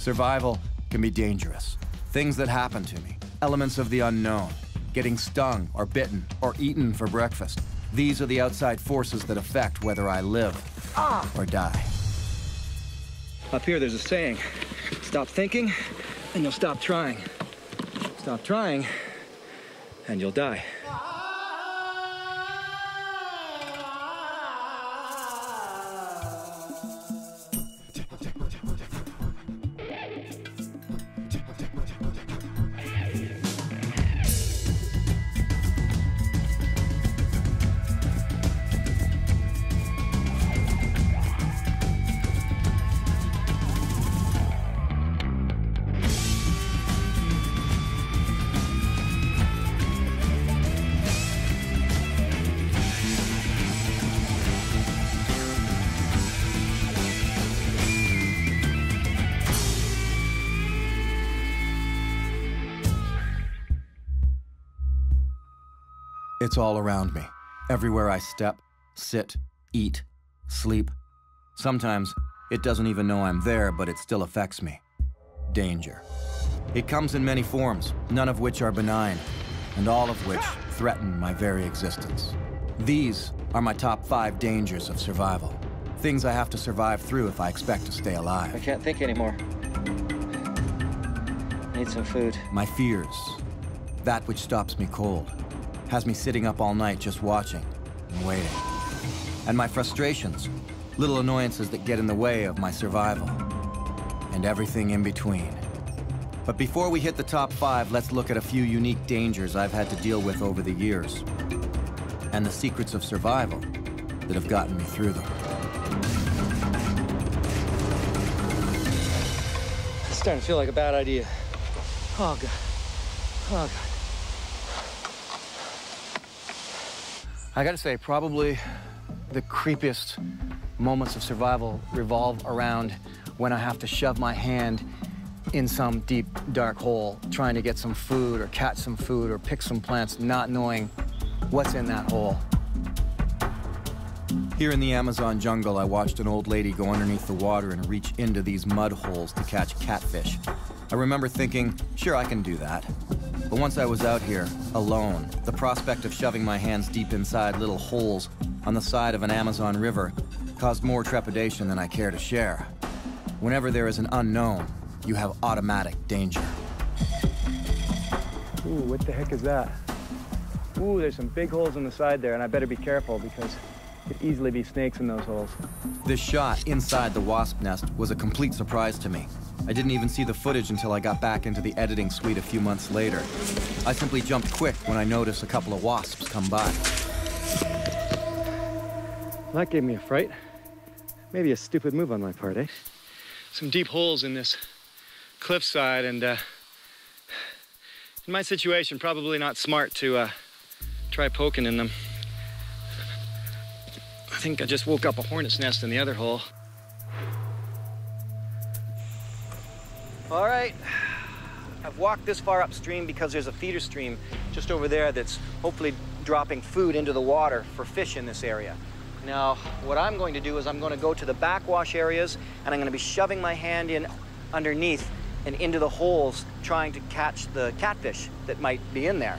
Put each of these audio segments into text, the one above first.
Survival can be dangerous. Things that happen to me, elements of the unknown, getting stung or bitten or eaten for breakfast. These are the outside forces that affect whether I live or die. Up here, there's a saying stop thinking, and you'll stop trying. Stop trying, and you'll die. All around me. Everywhere I step, sit, eat, sleep. Sometimes it doesn't even know I'm there, but it still affects me. Danger. It comes in many forms, none of which are benign, and all of which threaten my very existence. These are my top five dangers of survival. Things I have to survive through if I expect to stay alive. I can't think anymore. Need some food. My fears. That which stops me cold. Has me sitting up all night just watching and waiting. And my frustrations. Little annoyances that get in the way of my survival. And everything in between. But before we hit the top five, let's look at a few unique dangers I've had to deal with over the years. And the secrets of survival that have gotten me through them. It's starting to feel like a bad idea. Oh, God. Oh, God. I gotta say, probably the creepiest moments of survival revolve around when I have to shove my hand in some deep, dark hole, trying to get some food or catch some food or pick some plants, not knowing what's in that hole. Here in the Amazon jungle, I watched an old lady go underneath the water and reach into these mud holes to catch catfish. I remember thinking, sure, I can do that. But once I was out here, alone, the prospect of shoving my hands deep inside little holes on the side of an Amazon river caused more trepidation than I care to share. Whenever there is an unknown, you have automatic danger. Ooh, what the heck is that? Ooh, there's some big holes in the side there, and I better be careful because could easily be snakes in those holes. This shot inside the wasp nest was a complete surprise to me. I didn't even see the footage until I got back into the editing suite a few months later. I simply jumped quick when I noticed a couple of wasps come by. That gave me a fright. Maybe a stupid move on my part, eh? Some deep holes in this cliffside, and uh, in my situation, probably not smart to uh, try poking in them. I think I just woke up a hornet's nest in the other hole. All right. I've walked this far upstream because there's a feeder stream just over there that's hopefully dropping food into the water for fish in this area. Now, what I'm going to do is I'm going to go to the backwash areas and I'm going to be shoving my hand in underneath and into the holes trying to catch the catfish that might be in there.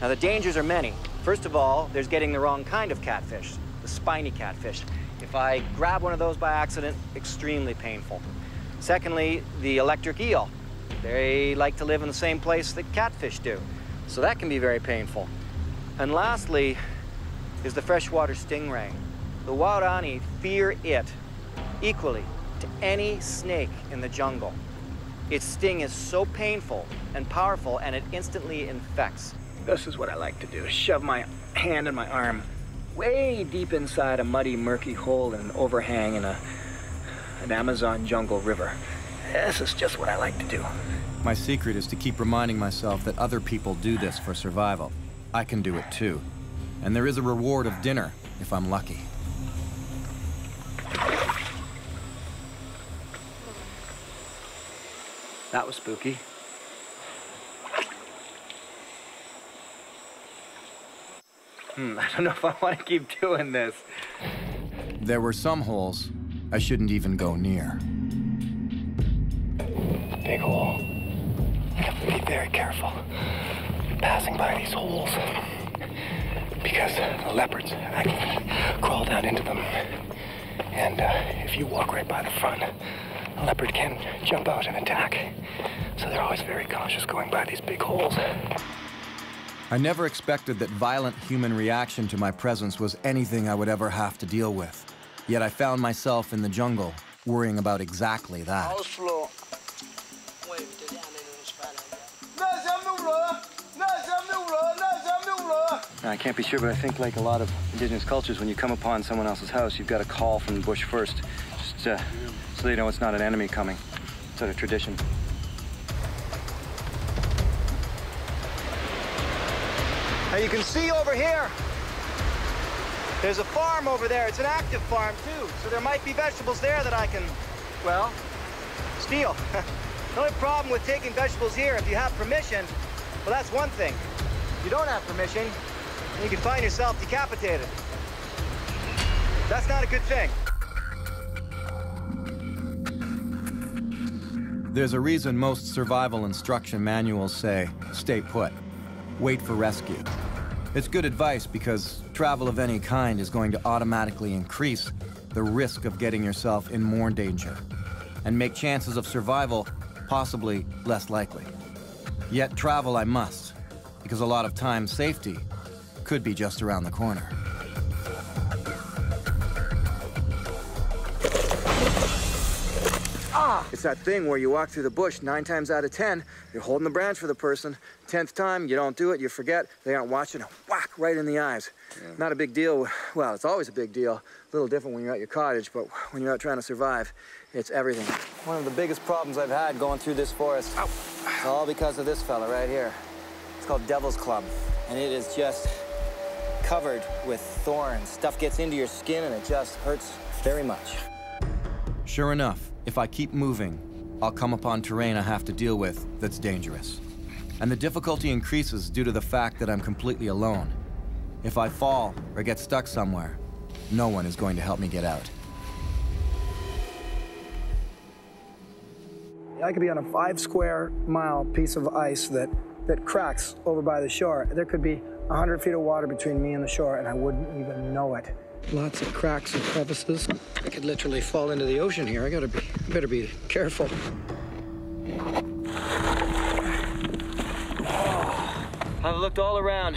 Now, the dangers are many. First of all, there's getting the wrong kind of catfish, spiny catfish. If I grab one of those by accident, extremely painful. Secondly, the electric eel. They like to live in the same place that catfish do, so that can be very painful. And lastly is the freshwater stingray. The Waorani fear it equally to any snake in the jungle. Its sting is so painful and powerful, and it instantly infects. This is what I like to do shove my hand in my arm way deep inside a muddy, murky hole in an overhang in a, an Amazon jungle river. This is just what I like to do. My secret is to keep reminding myself that other people do this for survival. I can do it too. And there is a reward of dinner if I'm lucky. That was spooky. Hmm, I don't know if I want to keep doing this. There were some holes I shouldn't even go near. big hole. You have to be very careful passing by these holes because the leopards actually crawl down into them. And uh, if you walk right by the front, a leopard can jump out and attack. So they're always very cautious going by these big holes. I never expected that violent human reaction to my presence was anything I would ever have to deal with. Yet I found myself in the jungle, worrying about exactly that. I can't be sure, but I think like a lot of indigenous cultures, when you come upon someone else's house, you've got to call from the bush first, just uh, so they know it's not an enemy coming. It's sort of tradition. Now you can see over here, there's a farm over there. It's an active farm too, so there might be vegetables there that I can, well, steal. the only problem with taking vegetables here, if you have permission, well, that's one thing. If you don't have permission, you can find yourself decapitated. That's not a good thing. There's a reason most survival instruction manuals say, stay put, wait for rescue. It's good advice because travel of any kind is going to automatically increase the risk of getting yourself in more danger and make chances of survival possibly less likely. Yet travel I must, because a lot of times safety could be just around the corner. Ah! It's that thing where you walk through the bush nine times out of ten, you're holding the branch for the person. Tenth time, you don't do it, you forget, they aren't watching, whack right in the eyes. Yeah. Not a big deal. Well, it's always a big deal. A little different when you're at your cottage, but when you're out trying to survive, it's everything. One of the biggest problems I've had going through this forest, Ow. it's all because of this fella right here. It's called Devil's Club, and it is just covered with thorns. Stuff gets into your skin and it just hurts very much. Sure enough, if I keep moving, I'll come upon terrain I have to deal with that's dangerous. And the difficulty increases due to the fact that I'm completely alone. If I fall or get stuck somewhere, no one is going to help me get out. I could be on a five square mile piece of ice that, that cracks over by the shore. There could be 100 feet of water between me and the shore, and I wouldn't even know it. Lots of cracks and crevices. I could literally fall into the ocean here. I gotta be, better be careful. I've looked all around,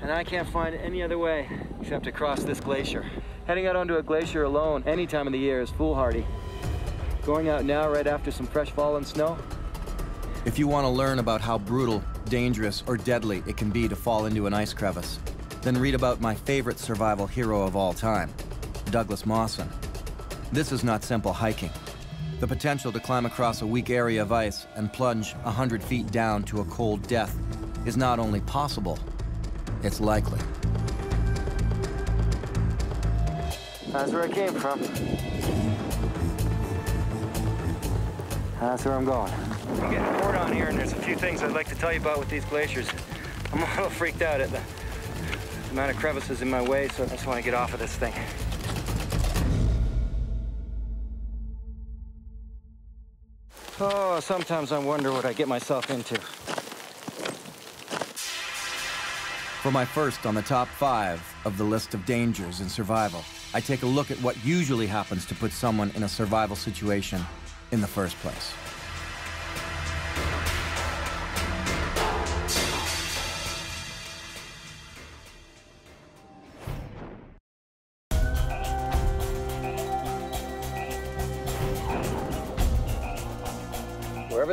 and I can't find any other way except to cross this glacier. Heading out onto a glacier alone any time of the year is foolhardy. Going out now right after some fresh fallen snow? If you want to learn about how brutal, dangerous, or deadly it can be to fall into an ice crevice, then read about my favorite survival hero of all time, Douglas Mawson. This is not simple hiking. The potential to climb across a weak area of ice and plunge 100 feet down to a cold death is not only possible, it's likely. That's where I came from. That's where I'm going. I'm getting bored on here, and there's a few things I'd like to tell you about with these glaciers. I'm a little freaked out at the amount of crevices in my way, so I just want to get off of this thing. Oh, sometimes I wonder what I get myself into. For my first on the top five of the list of dangers in survival, I take a look at what usually happens to put someone in a survival situation in the first place.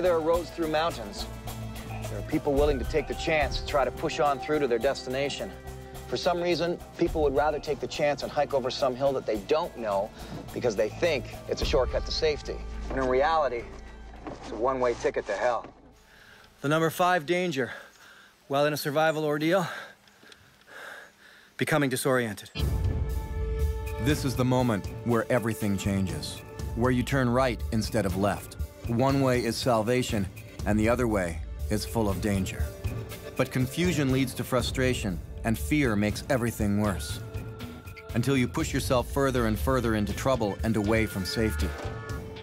There are roads through mountains, there are people willing to take the chance to try to push on through to their destination. For some reason, people would rather take the chance and hike over some hill that they don't know because they think it's a shortcut to safety. And in reality, it's a one-way ticket to hell. The number five danger, while in a survival ordeal, becoming disoriented. This is the moment where everything changes, where you turn right instead of left. One way is salvation, and the other way is full of danger. But confusion leads to frustration, and fear makes everything worse. Until you push yourself further and further into trouble and away from safety.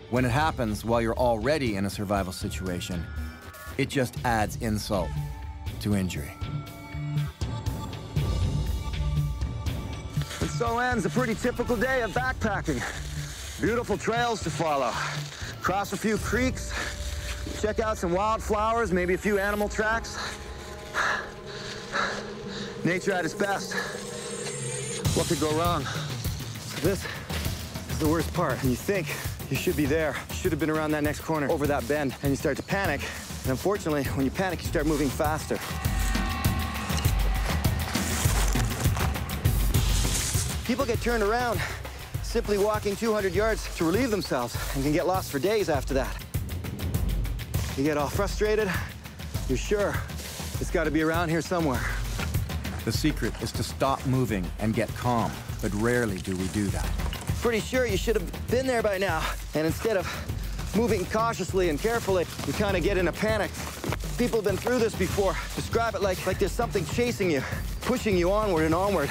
When it happens while you're already in a survival situation, it just adds insult to injury. And so ends a pretty typical day of backpacking. Beautiful trails to follow. Cross a few creeks, check out some wildflowers, maybe a few animal tracks. Nature at its best. What could go wrong? This is the worst part. And you think you should be there. You should have been around that next corner, over that bend, and you start to panic. And unfortunately, when you panic, you start moving faster. People get turned around simply walking 200 yards to relieve themselves and can get lost for days after that. You get all frustrated, you're sure it's got to be around here somewhere. The secret is to stop moving and get calm, but rarely do we do that. Pretty sure you should have been there by now. And instead of moving cautiously and carefully, you kind of get in a panic. People have been through this before. Describe it like, like there's something chasing you, pushing you onward and onward.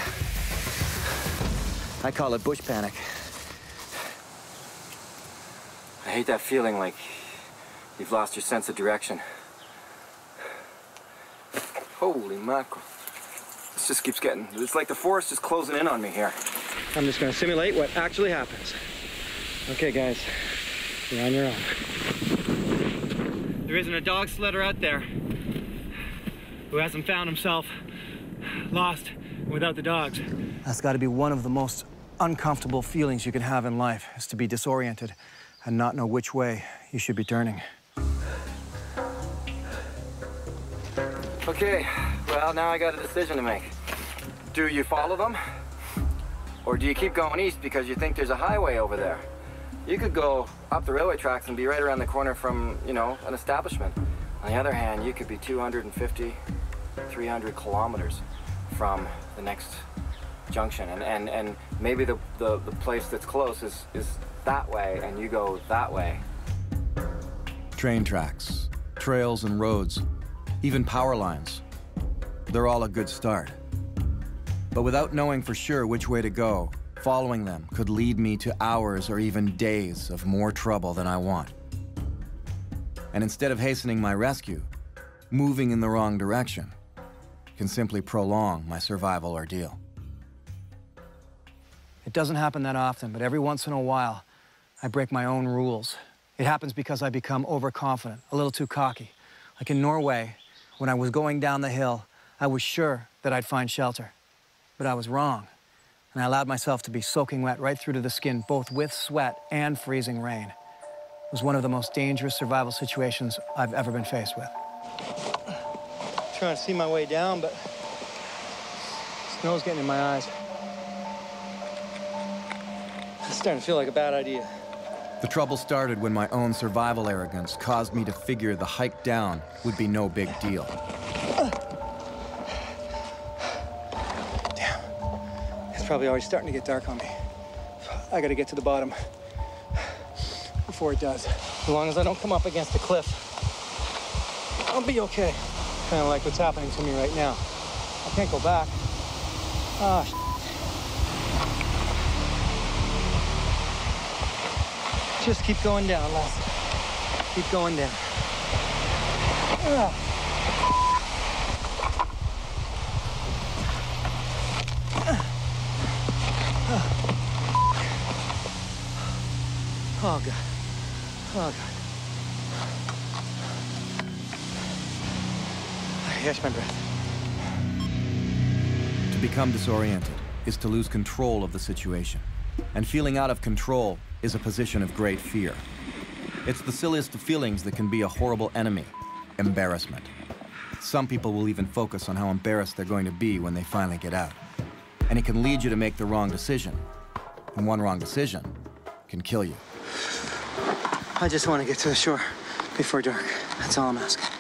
I call it bush panic. I hate that feeling like you've lost your sense of direction. Holy mackerel. This just keeps getting, it's like the forest is closing in on me here. I'm just gonna simulate what actually happens. Okay, guys, you're on your own. There isn't a dog sledder out there who hasn't found himself lost without the dogs. That's got to be one of the most uncomfortable feelings you can have in life, is to be disoriented and not know which way you should be turning. Okay, well, now I got a decision to make. Do you follow them? Or do you keep going east because you think there's a highway over there? You could go up the railway tracks and be right around the corner from, you know, an establishment. On the other hand, you could be 250, 300 kilometers from the next junction. And, and, and maybe the, the, the place that's close is, is that way and you go that way. Train tracks, trails and roads, even power lines. They're all a good start. But without knowing for sure which way to go, following them could lead me to hours or even days of more trouble than I want. And instead of hastening my rescue, moving in the wrong direction can simply prolong my survival ordeal. It doesn't happen that often, but every once in a while, I break my own rules. It happens because I become overconfident, a little too cocky. Like in Norway, when I was going down the hill, I was sure that I'd find shelter. But I was wrong. And I allowed myself to be soaking wet right through to the skin, both with sweat and freezing rain. It was one of the most dangerous survival situations I've ever been faced with. Trying to see my way down, but snow's getting in my eyes. It's starting to feel like a bad idea. The trouble started when my own survival arrogance caused me to figure the hike down would be no big deal. Damn. It's probably already starting to get dark on me. I gotta get to the bottom before it does. As long as I don't come up against a cliff, I'll be okay. Kind of like what's happening to me right now. I can't go back. Ah, Just keep going down, Les. Keep going down. Ah. Oh, God. Oh, God. Catch my breath. To become disoriented is to lose control of the situation. And feeling out of control is a position of great fear. It's the silliest of feelings that can be a horrible enemy embarrassment. Some people will even focus on how embarrassed they're going to be when they finally get out. And it can lead you to make the wrong decision. And one wrong decision can kill you. I just want to get to the shore before dark. That's all I'm asking.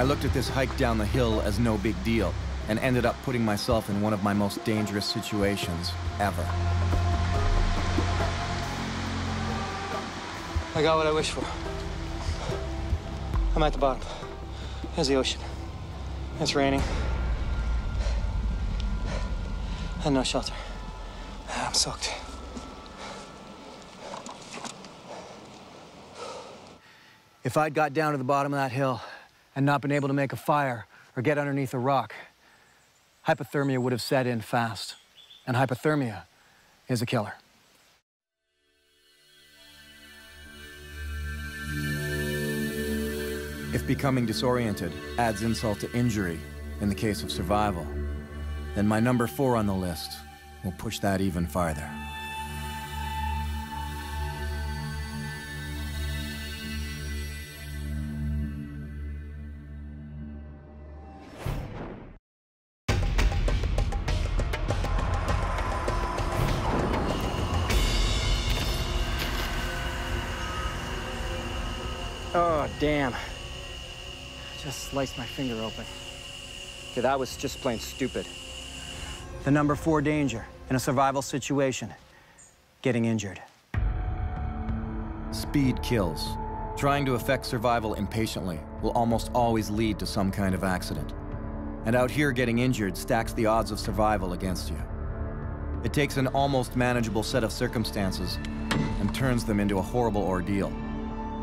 I looked at this hike down the hill as no big deal and ended up putting myself in one of my most dangerous situations ever. I got what I wished for. I'm at the bottom. There's the ocean. It's raining. And no shelter. I'm soaked. If I'd got down to the bottom of that hill and not been able to make a fire or get underneath a rock, hypothermia would have set in fast. And hypothermia is a killer. If becoming disoriented adds insult to injury in the case of survival, then my number four on the list will push that even farther. Damn. Just sliced my finger open. Okay, that was just plain stupid. The number four danger in a survival situation getting injured. Speed kills. Trying to affect survival impatiently will almost always lead to some kind of accident. And out here, getting injured stacks the odds of survival against you. It takes an almost manageable set of circumstances and turns them into a horrible ordeal.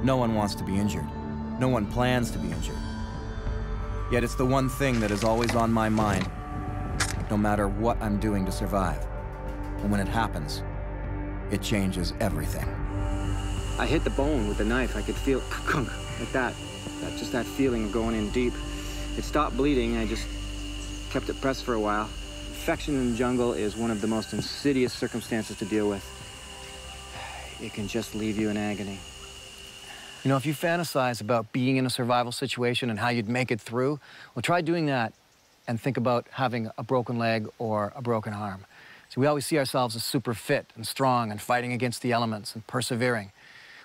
No one wants to be injured. No one plans to be injured. Yet it's the one thing that is always on my mind, no matter what I'm doing to survive. And when it happens, it changes everything. I hit the bone with the knife. I could feel kunk like that. that. Just that feeling of going in deep. It stopped bleeding. I just kept it pressed for a while. Infection in the jungle is one of the most insidious circumstances to deal with. It can just leave you in agony. You know, if you fantasize about being in a survival situation and how you'd make it through, well, try doing that and think about having a broken leg or a broken arm. So we always see ourselves as super fit and strong and fighting against the elements and persevering.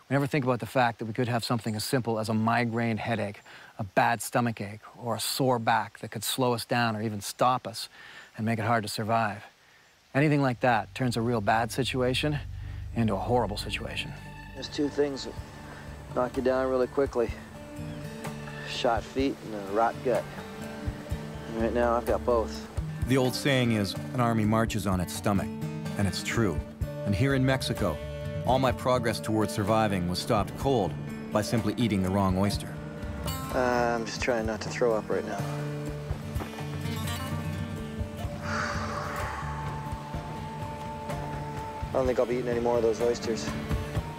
We never think about the fact that we could have something as simple as a migraine headache, a bad stomach ache, or a sore back that could slow us down or even stop us and make it hard to survive. Anything like that turns a real bad situation into a horrible situation. There's two things knock you down really quickly. Shot feet and a rot gut. And right now, I've got both. The old saying is, an army marches on its stomach, and it's true. And here in Mexico, all my progress towards surviving was stopped cold by simply eating the wrong oyster. Uh, I'm just trying not to throw up right now. I don't think I'll be eating any more of those oysters.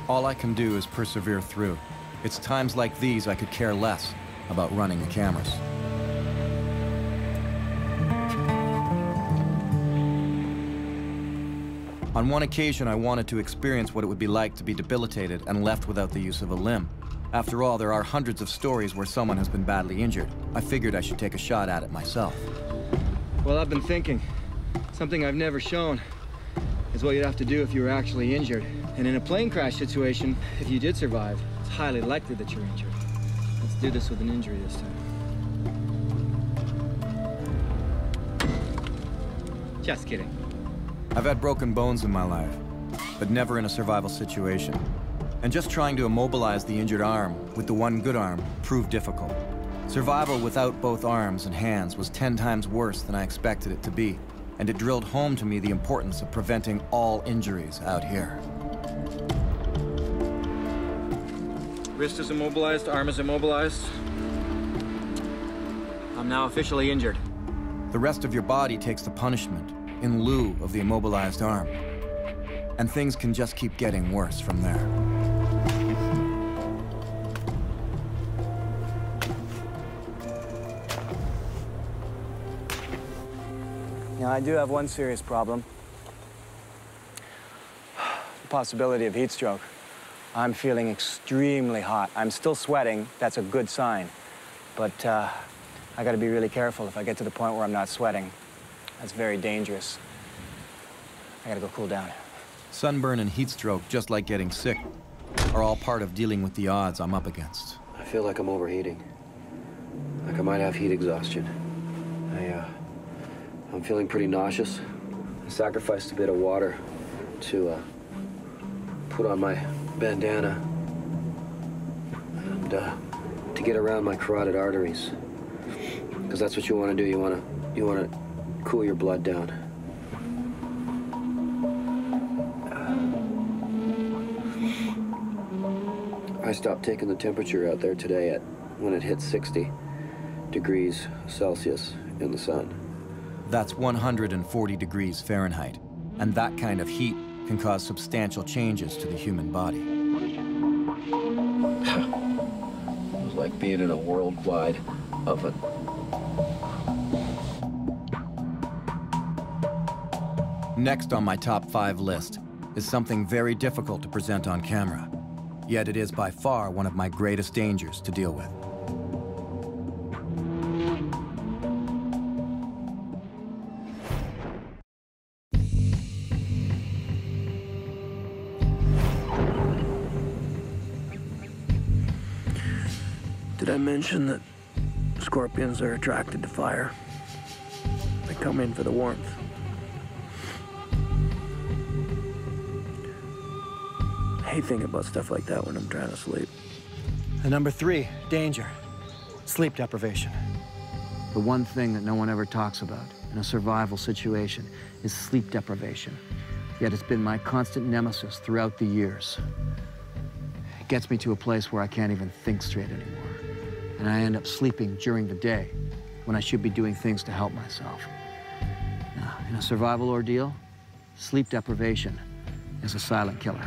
All I can do is persevere through. It's times like these I could care less about running the cameras. On one occasion, I wanted to experience what it would be like to be debilitated and left without the use of a limb. After all, there are hundreds of stories where someone has been badly injured. I figured I should take a shot at it myself. Well, I've been thinking. Something I've never shown is what you'd have to do if you were actually injured. And in a plane crash situation, if you did survive, it's highly likely that you're injured. Let's do this with an injury this time. Just kidding. I've had broken bones in my life, but never in a survival situation. And just trying to immobilize the injured arm with the one good arm proved difficult. Survival without both arms and hands was 10 times worse than I expected it to be, and it drilled home to me the importance of preventing all injuries out here. Wrist is immobilized, arm is immobilized. I'm now officially injured. The rest of your body takes the punishment in lieu of the immobilized arm. And things can just keep getting worse from there. Now, I do have one serious problem. The possibility of heat stroke. I'm feeling extremely hot. I'm still sweating. That's a good sign. But uh, I gotta be really careful if I get to the point where I'm not sweating. That's very dangerous. I gotta go cool down. Sunburn and heat stroke, just like getting sick, are all part of dealing with the odds I'm up against. I feel like I'm overheating. Like I might have heat exhaustion. I, uh, I'm feeling pretty nauseous. I sacrificed a bit of water to, uh, put on my bandana and, uh, to get around my carotid arteries. Because that's what you want to do. You want to, you want to cool your blood down. I stopped taking the temperature out there today at when it hit 60 degrees Celsius in the sun. That's 140 degrees Fahrenheit, and that kind of heat can cause substantial changes to the human body. it was like being in a worldwide oven. Next on my top five list is something very difficult to present on camera. Yet it is by far one of my greatest dangers to deal with. Mention that scorpions are attracted to fire? They come in for the warmth. I hate thinking about stuff like that when I'm trying to sleep. And number three, danger. Sleep deprivation. The one thing that no one ever talks about in a survival situation is sleep deprivation. Yet it's been my constant nemesis throughout the years. It gets me to a place where I can't even think straight anymore and I end up sleeping during the day when I should be doing things to help myself. Now, in a survival ordeal, sleep deprivation is a silent killer.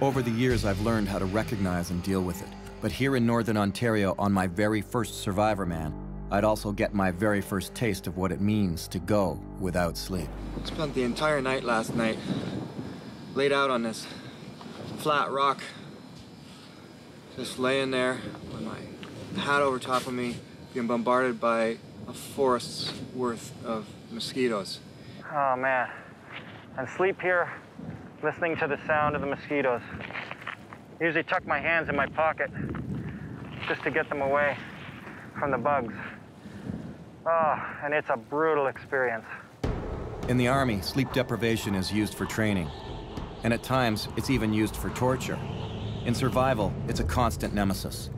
Over the years, I've learned how to recognize and deal with it. But here in Northern Ontario, on my very first Survivorman, I'd also get my very first taste of what it means to go without sleep. Spent the entire night last night laid out on this flat rock, just laying there with my hat over top of me, being bombarded by a forest's worth of mosquitoes. Oh man. And sleep here, listening to the sound of the mosquitoes. Usually tuck my hands in my pocket just to get them away from the bugs. Oh, and it's a brutal experience. In the Army, sleep deprivation is used for training. And at times, it's even used for torture. In survival, it's a constant nemesis.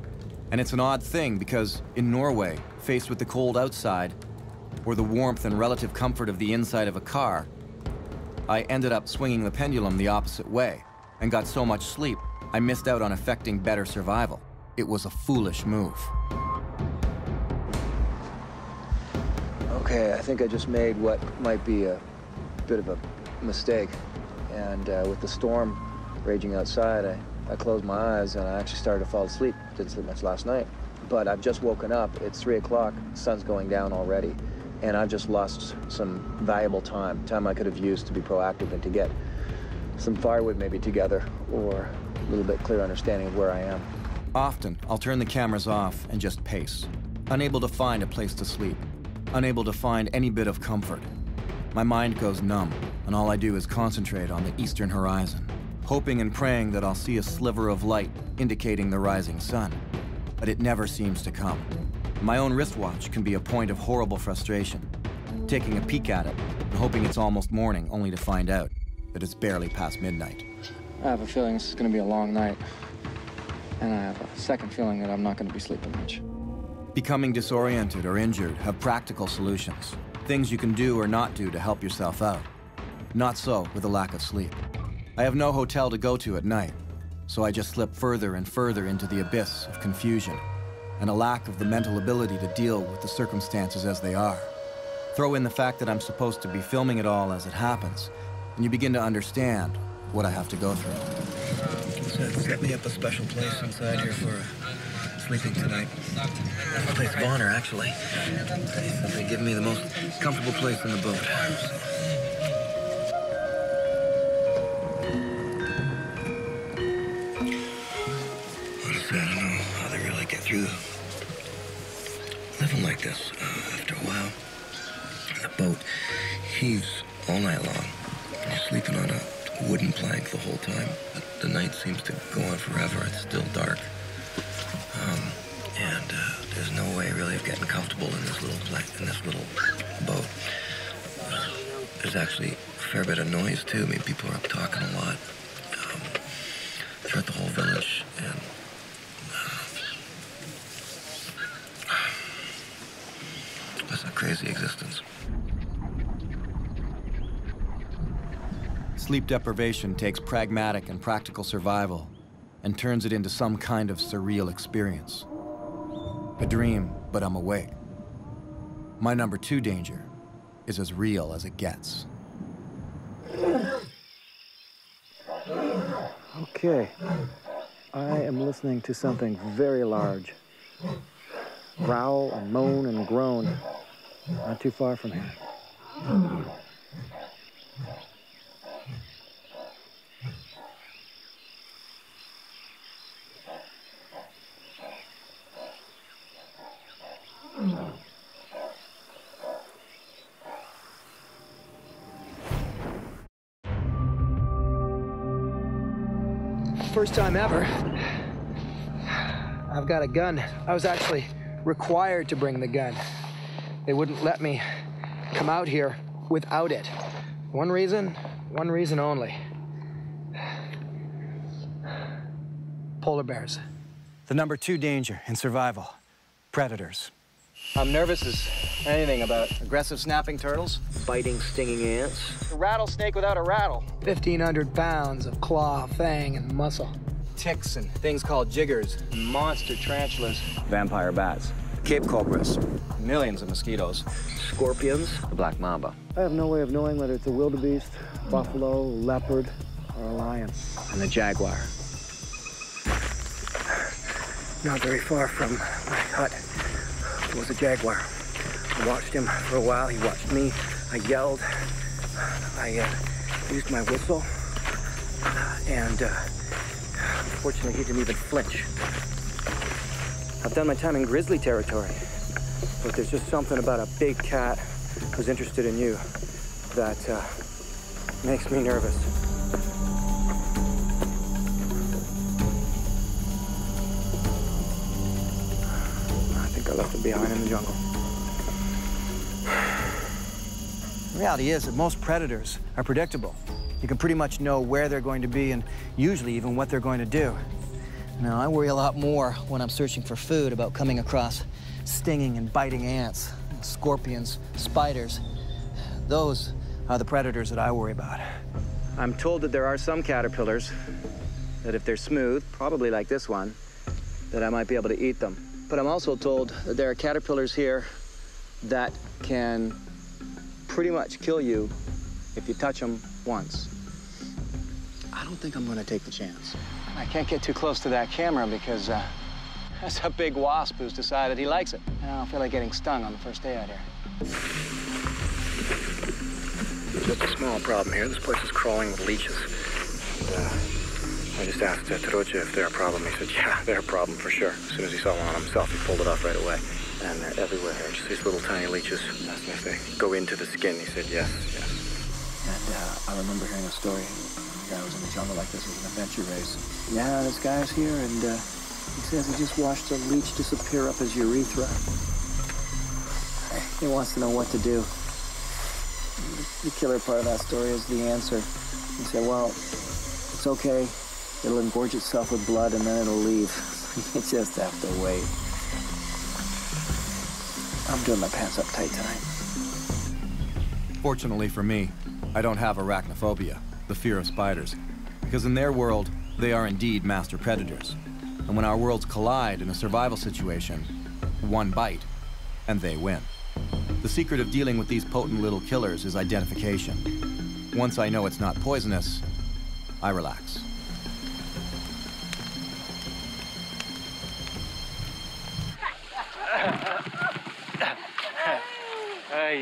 And it's an odd thing because in Norway, faced with the cold outside, or the warmth and relative comfort of the inside of a car, I ended up swinging the pendulum the opposite way and got so much sleep, I missed out on affecting better survival. It was a foolish move. Okay, I think I just made what might be a bit of a mistake. And uh, with the storm raging outside, I, I closed my eyes and I actually started to fall asleep. Didn't sleep much last night. But I've just woken up. It's 3 o'clock. Sun's going down already. And I've just lost some valuable time, time I could have used to be proactive and to get some firewood maybe together or a little bit clearer understanding of where I am. Often, I'll turn the cameras off and just pace, unable to find a place to sleep, unable to find any bit of comfort. My mind goes numb, and all I do is concentrate on the eastern horizon, hoping and praying that I'll see a sliver of light indicating the rising sun. But it never seems to come. My own wristwatch can be a point of horrible frustration, taking a peek at it and hoping it's almost morning only to find out that it's barely past midnight. I have a feeling this is going to be a long night. And I have a second feeling that I'm not going to be sleeping much. Becoming disoriented or injured have practical solutions. Things you can do or not do to help yourself out. Not so with a lack of sleep. I have no hotel to go to at night, so I just slip further and further into the abyss of confusion and a lack of the mental ability to deal with the circumstances as they are. Throw in the fact that I'm supposed to be filming it all as it happens, and you begin to understand what I have to go through. Set me up a special place inside here for uh, sleeping tonight. A place honor, actually. They give me the most comfortable place in the boat. Through living like this uh, after a while. The boat heaves all night long. You're sleeping on a wooden plank the whole time. The night seems to go on forever. It's still dark. Um, and uh, there's no way really of getting comfortable in this little in this little boat. There's actually a fair bit of noise too. I mean, people are up talking a lot um, throughout the whole village, and uh, Sleep deprivation takes pragmatic and practical survival and turns it into some kind of surreal experience. A dream, but I'm awake. My number two danger is as real as it gets. Okay. I am listening to something very large. Growl and moan and groan. Not too far from here. First time ever. I've got a gun. I was actually required to bring the gun. They wouldn't let me come out here without it. One reason, one reason only. Polar bears. The number two danger in survival predators. I'm nervous as anything about aggressive snapping turtles, biting, stinging ants, A rattlesnake without a rattle. 1,500 pounds of claw, fang, and muscle. ticks, and things called jiggers, monster tarantulas, vampire bats, Cape cobras, millions of mosquitoes, scorpions, the black mamba. I have no way of knowing whether it's a wildebeest, buffalo, leopard, or a lion. and the jaguar. Not very far from my hut was a jaguar. I watched him for a while. He watched me. I yelled. I uh, used my whistle. And uh, fortunately, he didn't even flinch. I've done my time in grizzly territory. But there's just something about a big cat who's interested in you that uh, makes me nervous. I left it behind in the jungle. The reality is that most predators are predictable. You can pretty much know where they're going to be and usually even what they're going to do. Now, I worry a lot more when I'm searching for food about coming across stinging and biting ants, scorpions, spiders. Those are the predators that I worry about. I'm told that there are some caterpillars that if they're smooth, probably like this one, that I might be able to eat them. But I'm also told that there are caterpillars here that can pretty much kill you if you touch them once. I don't think I'm gonna take the chance. I can't get too close to that camera because uh, that's a big wasp who's decided he likes it. I don't feel like getting stung on the first day out here. Just a small problem here. This place is crawling with leeches. Uh, I just asked Tarocha if they're a problem. He said, yeah, they're a problem for sure. As soon as he saw one on himself, he pulled it off right away. And they're everywhere here. Just these little tiny leeches. Me if they go into the skin. He said, yes, yes. And uh, I remember hearing a story. A guy was in the jungle like this. It was an adventure race. Yeah, this guy's here, and uh, he says he just watched a leech disappear up his urethra. He wants to know what to do. The killer part of that story is the answer. He said, well, it's okay. It'll engorge itself with blood, and then it'll leave. you just have to wait. I'm doing my pants up tight tonight. Fortunately for me, I don't have arachnophobia, the fear of spiders, because in their world, they are indeed master predators. And when our worlds collide in a survival situation, one bite, and they win. The secret of dealing with these potent little killers is identification. Once I know it's not poisonous, I relax.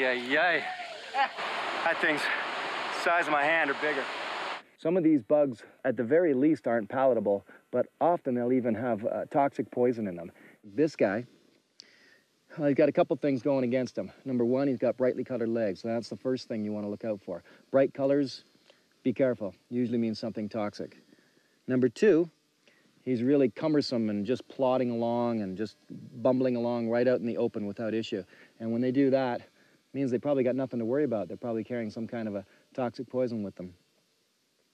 Ay, ay. That thing's size of my hand or bigger. Some of these bugs, at the very least, aren't palatable, but often they'll even have uh, toxic poison in them. This guy, uh, he's got a couple things going against him. Number one, he's got brightly colored legs, so that's the first thing you want to look out for. Bright colors, be careful, usually means something toxic. Number two, he's really cumbersome and just plodding along and just bumbling along right out in the open without issue. And when they do that, means they probably got nothing to worry about. They're probably carrying some kind of a toxic poison with them.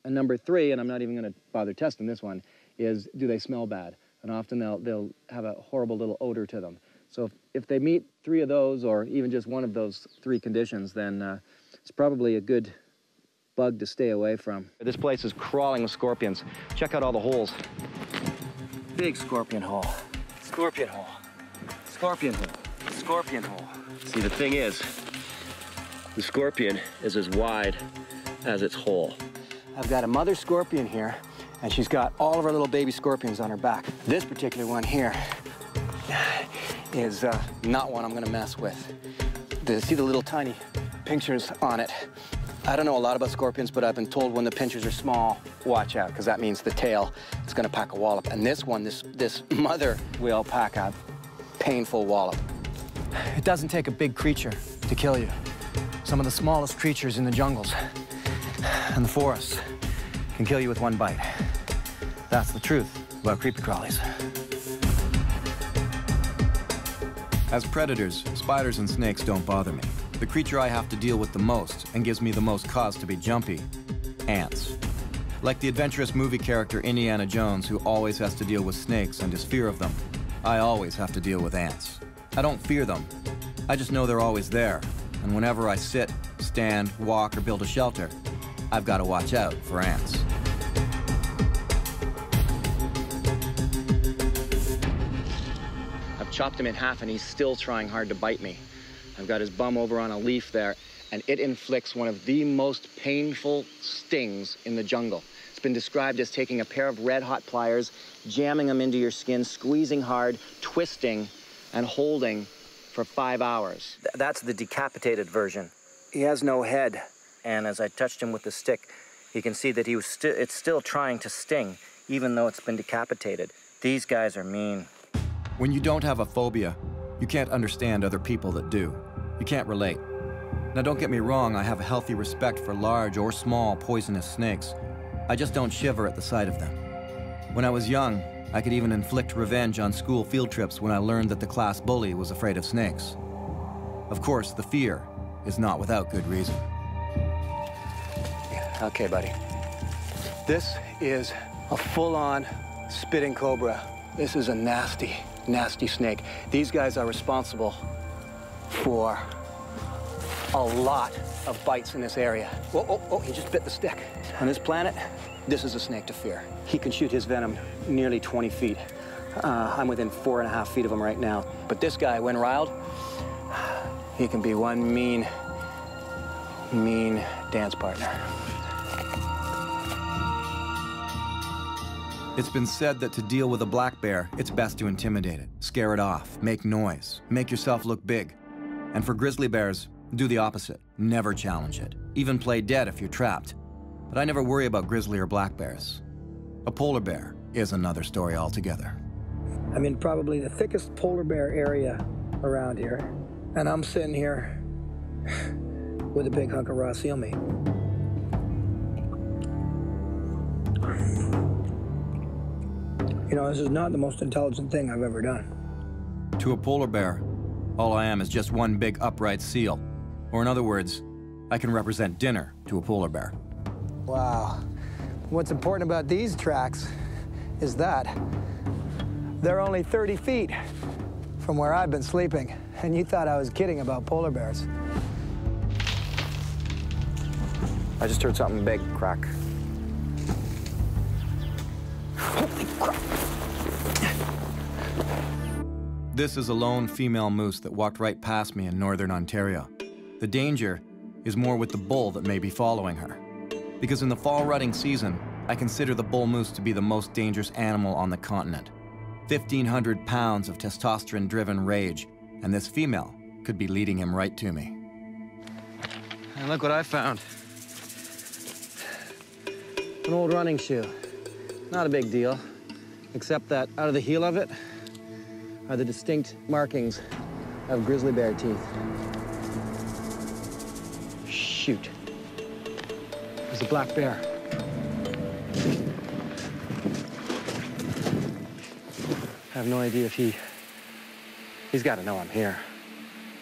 And number three, and I'm not even going to bother testing this one, is do they smell bad? And often they'll, they'll have a horrible little odor to them. So if, if they meet three of those, or even just one of those three conditions, then uh, it's probably a good bug to stay away from. This place is crawling with scorpions. Check out all the holes. Big scorpion hole. Scorpion hole. Scorpion hole. Scorpion hole. See, the thing is, the scorpion is as wide as its hole. I've got a mother scorpion here, and she's got all of her little baby scorpions on her back. This particular one here is uh, not one I'm gonna mess with. The, see the little tiny pinchers on it? I don't know a lot about scorpions, but I've been told when the pinchers are small, watch out, because that means the tail is gonna pack a wallop. And this one, this, this mother will pack a painful wallop. It doesn't take a big creature to kill you. Some of the smallest creatures in the jungles and the forests can kill you with one bite. That's the truth about creepy crawlies. As predators, spiders and snakes don't bother me. The creature I have to deal with the most and gives me the most cause to be jumpy ants. Like the adventurous movie character Indiana Jones, who always has to deal with snakes and his fear of them, I always have to deal with ants. I don't fear them, I just know they're always there, and whenever I sit, stand, walk, or build a shelter, I've got to watch out for ants. I've chopped him in half and he's still trying hard to bite me. I've got his bum over on a leaf there, and it inflicts one of the most painful stings in the jungle. It's been described as taking a pair of red hot pliers, jamming them into your skin, squeezing hard, twisting, and holding for five hours. Th- That's the decapitated version. He has no head, and as I touched him with the stick, you can see that he was sti- it's still trying to sting, even though it's been decapitated. These guys are mean. When you don't have a phobia, you can't understand other people that do. You can't relate. Now, don't get me wrong, I have a healthy respect for large or small poisonous snakes. I just don't shiver at the sight of them. When I was young, I could even inflict revenge on school field trips when I learned that the class bully was afraid of snakes. Of course, the fear is not without good reason. Okay, buddy. This is a full-on spitting cobra. This is a nasty, nasty snake. These guys are responsible for a lot of bites in this area. Oh, oh, oh, he just bit the stick. On this planet, this is a snake to fear. He can shoot his venom nearly 20 feet. Uh, I'm within four and a half feet of him right now. But this guy, when riled, he can be one mean, mean dance partner. It's been said that to deal with a black bear, it's best to intimidate it, scare it off, make noise, make yourself look big. And for grizzly bears, do the opposite. Never challenge it. Even play dead if you're trapped. But I never worry about grizzly or black bears. A polar bear is another story altogether. I'm in probably the thickest polar bear area around here, and I'm sitting here with a big hunk of raw seal meat. You know, this is not the most intelligent thing I've ever done. To a polar bear, all I am is just one big upright seal. Or in other words, I can represent dinner to a polar bear. Wow. What's important about these tracks is that they're only 30 feet from where I've been sleeping. And you thought I was kidding about polar bears. I just heard something big crack. Holy crap! This is a lone female moose that walked right past me in northern Ontario. The danger is more with the bull that may be following her. Because in the fall rutting season, I consider the bull moose to be the most dangerous animal on the continent. 1,500 pounds of testosterone driven rage, and this female could be leading him right to me. And look what I found. An old running shoe. Not a big deal, except that out of the heel of it are the distinct markings of grizzly bear teeth. Shoot. There's a black bear. Have no idea if he... He's got to know I'm here.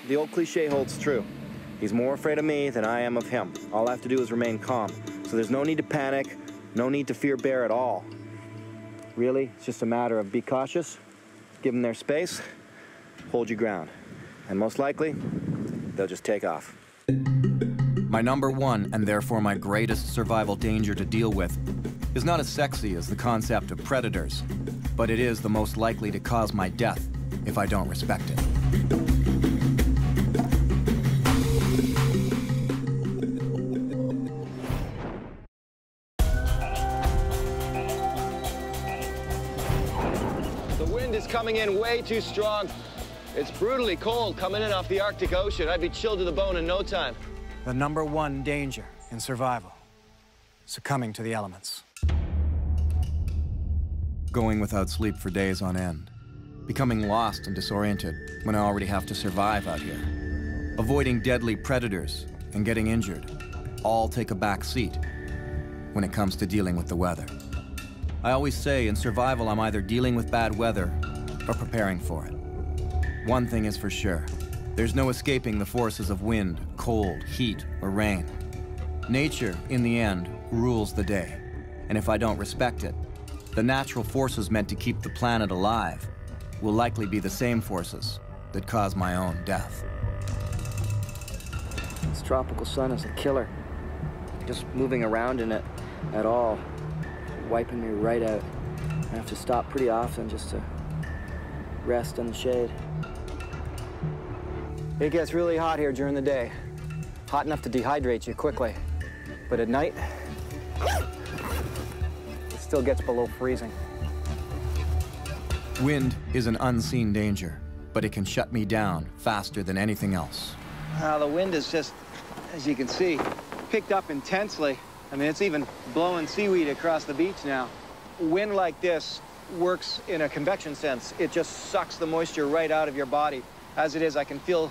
The old cliche holds true. He's more afraid of me than I am of him. All I have to do is remain calm. So there's no need to panic, no need to fear bear at all. Really, it's just a matter of be cautious, give them their space, hold your ground. And most likely, they'll just take off. My number one, and therefore my greatest survival danger to deal with, is not as sexy as the concept of predators, but it is the most likely to cause my death if I don't respect it. The wind is coming in way too strong. It's brutally cold coming in off the Arctic Ocean. I'd be chilled to the bone in no time. The number one danger in survival succumbing to the elements. Going without sleep for days on end. Becoming lost and disoriented when I already have to survive out here. Avoiding deadly predators and getting injured all take a back seat when it comes to dealing with the weather. I always say in survival, I'm either dealing with bad weather or preparing for it. One thing is for sure there's no escaping the forces of wind, cold, heat, or rain. Nature, in the end, rules the day. And if I don't respect it, the natural forces meant to keep the planet alive will likely be the same forces that cause my own death. This tropical sun is a killer. Just moving around in it at all, wiping me right out. I have to stop pretty often just to rest in the shade. It gets really hot here during the day. Hot enough to dehydrate you quickly. But at night, still gets below freezing. Wind is an unseen danger, but it can shut me down faster than anything else. Uh, the wind is just, as you can see, picked up intensely. I mean, it's even blowing seaweed across the beach now. Wind like this works in a convection sense. It just sucks the moisture right out of your body. As it is, I can feel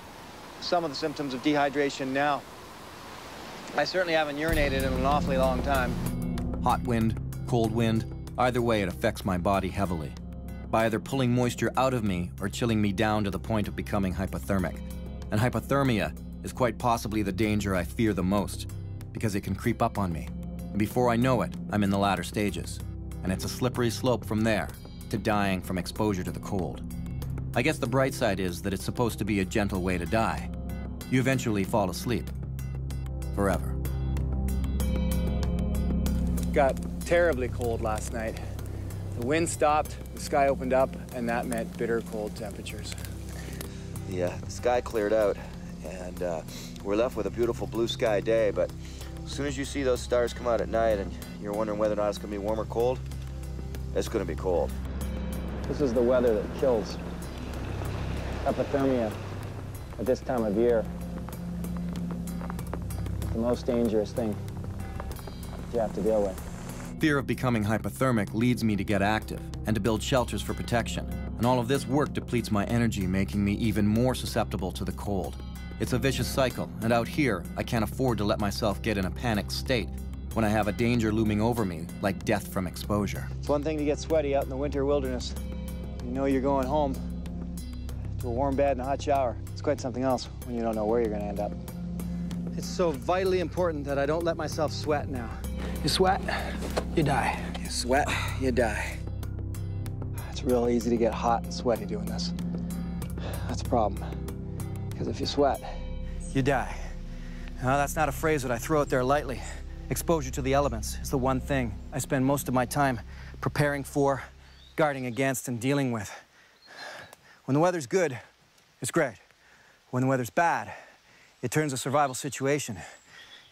some of the symptoms of dehydration now. I certainly haven't urinated in an awfully long time. Hot wind, cold wind, either way it affects my body heavily. By either pulling moisture out of me or chilling me down to the point of becoming hypothermic. And hypothermia is quite possibly the danger I fear the most, because it can creep up on me. And before I know it, I'm in the latter stages. And it's a slippery slope from there to dying from exposure to the cold. I guess the bright side is that it's supposed to be a gentle way to die. You eventually fall asleep. Forever. Got terribly cold last night. The wind stopped, the sky opened up, and that meant bitter cold temperatures. The, uh, the sky cleared out, and uh, we're left with a beautiful blue sky day, but as soon as you see those stars come out at night and you're wondering whether or not it's going to be warm or cold, it's going to be cold. This is the weather that kills. Hypothermia at this time of year. It's The most dangerous thing you have to deal with. Fear of becoming hypothermic leads me to get active and to build shelters for protection. And all of this work depletes my energy, making me even more susceptible to the cold. It's a vicious cycle, and out here, I can't afford to let myself get in a panicked state when I have a danger looming over me, like death from exposure. It's one thing to get sweaty out in the winter wilderness. You know you're going home to a warm bed and a hot shower. It's quite something else when you don't know where you're going to end up. It's so vitally important that I don't let myself sweat now. You sweat, you die. You sweat, you die. It's real easy to get hot and sweaty doing this. That's a problem. Because if you sweat, you die. Now, that's not a phrase that I throw out there lightly. Exposure to the elements is the one thing I spend most of my time preparing for, guarding against, and dealing with. When the weather's good, it's great. When the weather's bad, it turns a survival situation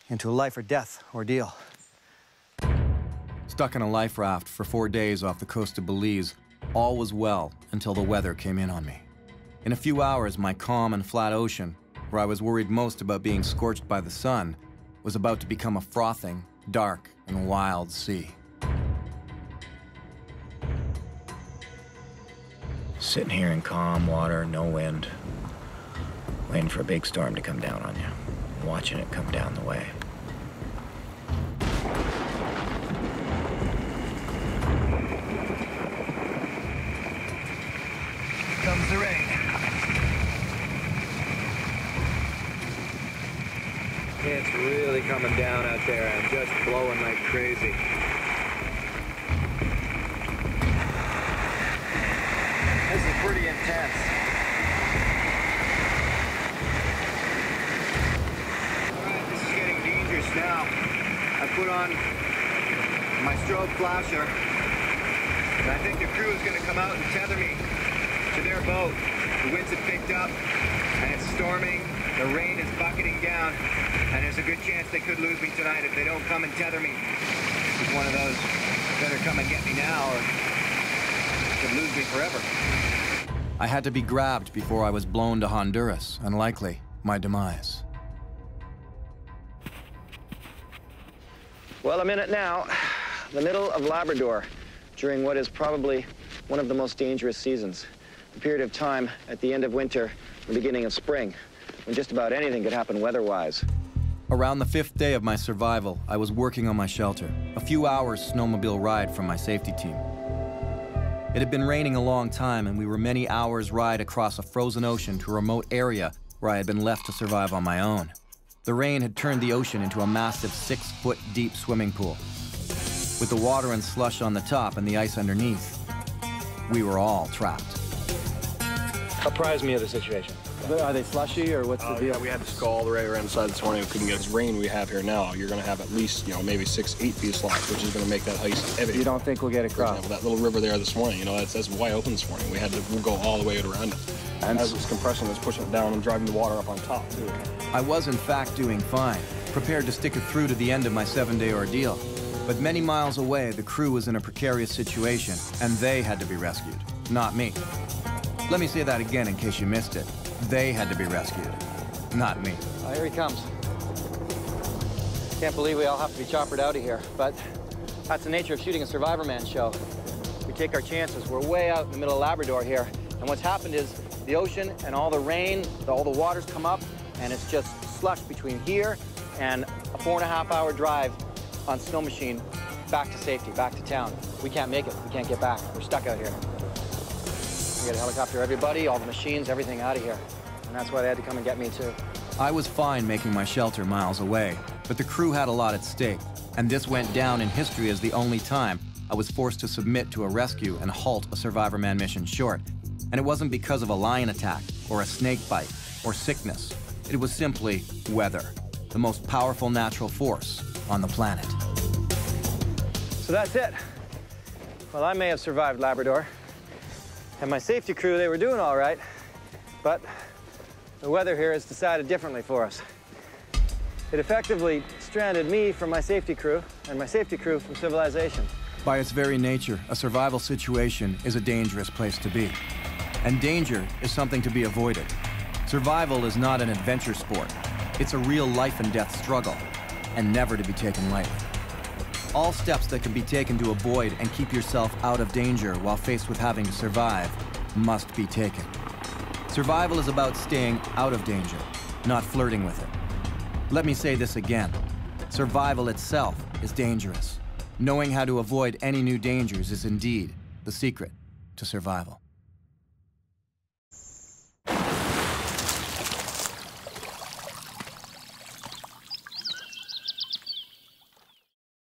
into a life or death ordeal. Stuck in a life raft for four days off the coast of Belize, all was well until the weather came in on me. In a few hours, my calm and flat ocean, where I was worried most about being scorched by the sun, was about to become a frothing, dark, and wild sea. Sitting here in calm water, no wind, waiting for a big storm to come down on you, watching it come down the way. It's really coming down out there and just blowing like crazy. This is pretty intense. now. I put on my strobe flasher, and I think the crew is going to come out and tether me to their boat. The winds have picked up, and it's storming, the rain is bucketing down, and there's a good chance they could lose me tonight if they don't come and tether me. It's one of those, better come and get me now, or could lose me forever. I had to be grabbed before I was blown to Honduras, and likely my demise. Well, I'm in it now, the middle of Labrador, during what is probably one of the most dangerous seasons. A period of time at the end of winter, the beginning of spring, when just about anything could happen weather-wise. Around the fifth day of my survival, I was working on my shelter, a few hours snowmobile ride from my safety team. It had been raining a long time, and we were many hours ride across a frozen ocean to a remote area where I had been left to survive on my own. The rain had turned the ocean into a massive six foot deep swimming pool. With the water and slush on the top and the ice underneath, we were all trapped. Apprise me of the situation. Are they slushy or what's Uh, the deal? yeah, we had to skull right around the side this morning. We couldn't get this rain we have here now. You're going to have at least, you know, maybe six, eight feet of slosh, which is going to make that ice heavy. You don't think we'll get For across? example, that little river there this morning, you know, that's, that's wide open this morning. We had to go all the way around it. And As it's compressing, it's pushing it down and driving the water up on top, too. I was, in fact, doing fine, prepared to stick it through to the end of my seven day ordeal. But many miles away, the crew was in a precarious situation, and they had to be rescued, not me. Let me say that again in case you missed it. They had to be rescued, not me. Oh, here he comes. Can't believe we all have to be choppered out of here, but that's the nature of shooting a Survivorman show. We take our chances. We're way out in the middle of Labrador here, and what's happened is the ocean and all the rain, all the waters come up, and it's just slush between here and a four and a half hour drive on snow machine back to safety, back to town. We can't make it. We can't get back. We're stuck out here. We a helicopter, everybody, all the machines, everything out of here. And that's why they had to come and get me, too. I was fine making my shelter miles away, but the crew had a lot at stake, and this went down in history as the only time I was forced to submit to a rescue and halt a Survivorman mission short. And it wasn't because of a lion attack, or a snake bite, or sickness. It was simply weather, the most powerful natural force on the planet. So that's it. Well, I may have survived Labrador. And my safety crew, they were doing all right. But the weather here has decided differently for us. It effectively stranded me from my safety crew and my safety crew from civilization. By its very nature, a survival situation is a dangerous place to be. And danger is something to be avoided. Survival is not an adventure sport. It's a real life and death struggle, and never to be taken lightly. All steps that can be taken to avoid and keep yourself out of danger while faced with having to survive must be taken. Survival is about staying out of danger, not flirting with it. Let me say this again. Survival itself is dangerous. Knowing how to avoid any new dangers is indeed the secret to survival.